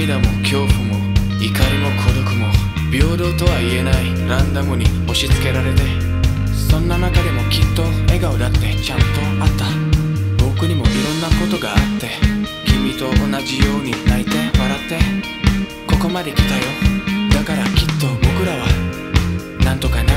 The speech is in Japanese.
涙も恐怖も怒りも孤独も平等とは言えない。ランダムに押し付けられてそんな中でもきっと笑顔だってちゃんとあった。僕にもいろんなことがあって君と同じように泣いて笑ってここまで来たよ。だからきっと僕らはなんとかな